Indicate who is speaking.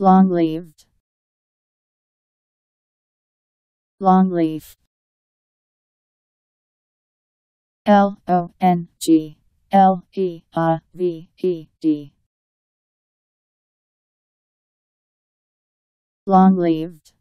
Speaker 1: Long-leaved. long-leaf L O N G L E A V E D. Long-leaved.